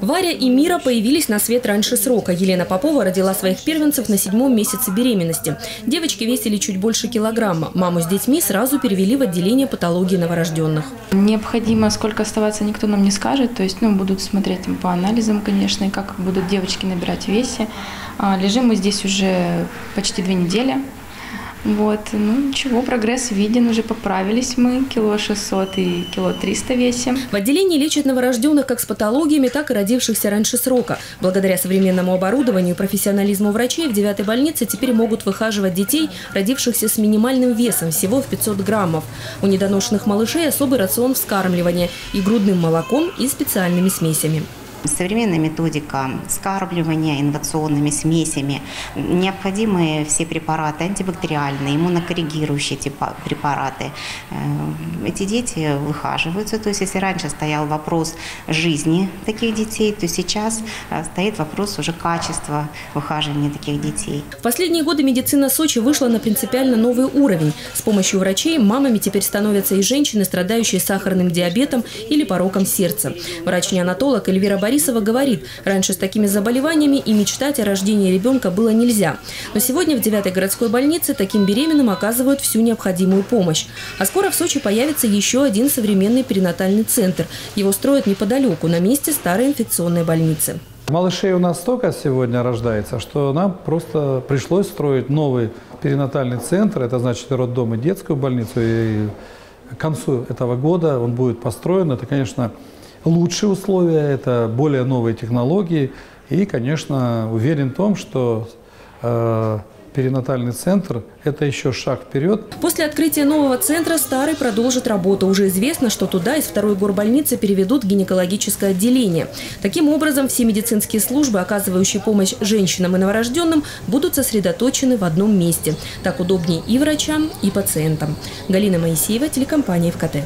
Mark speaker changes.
Speaker 1: Варя и Мира появились на свет раньше срока. Елена Попова родила своих первенцев на седьмом месяце беременности. Девочки весили чуть больше килограмма. Маму с детьми сразу перевели в отделение патологии новорожденных.
Speaker 2: Необходимо сколько оставаться никто нам не скажет. То есть ну, будут смотреть по анализам, конечно, и как будут девочки набирать весе. А, лежим мы здесь уже почти две недели. Вот, ну ничего, прогресс виден, уже поправились мы, кило 600 и кило 300 весим.
Speaker 1: В отделении лечат новорожденных как с патологиями, так и родившихся раньше срока. Благодаря современному оборудованию и профессионализму врачей в девятой больнице теперь могут выхаживать детей, родившихся с минимальным весом, всего в 500 граммов. У недоношенных малышей особый рацион вскармливания и грудным молоком, и специальными смесями.
Speaker 3: Современная методика скармливания инновационными смесями, необходимые все препараты, антибактериальные, иммунокоррегирующие типа препараты. Э, эти дети выхаживаются, то есть если раньше стоял вопрос жизни таких детей, то сейчас э, стоит вопрос уже качества выхаживания таких детей.
Speaker 1: В последние годы медицина Сочи вышла на принципиально новый уровень. С помощью врачей мамами теперь становятся и женщины, страдающие сахарным диабетом или пороком сердца. Врач-неонатолог Эльвира Борисовна Борисова говорит, раньше с такими заболеваниями и мечтать о рождении ребенка было нельзя. Но сегодня в 9 городской больнице таким беременным оказывают всю необходимую помощь. А скоро в Сочи появится еще один современный перинатальный центр. Его строят неподалеку, на месте старой инфекционной больницы.
Speaker 4: Малышей у нас столько сегодня рождается, что нам просто пришлось строить новый перинатальный центр. Это значит роддом и детскую больницу. И к концу этого года он будет построен. Это, конечно, лучшие условия, это более новые технологии. И, конечно, уверен в том, что э, перинатальный центр – это еще шаг вперед.
Speaker 1: После открытия нового центра старый продолжит работу. Уже известно, что туда из второй горбольницы переведут гинекологическое отделение. Таким образом, все медицинские службы, оказывающие помощь женщинам и новорожденным, будут сосредоточены в одном месте. Так удобнее и врачам, и пациентам. Галина Моисеева, телекомпания ВКТ.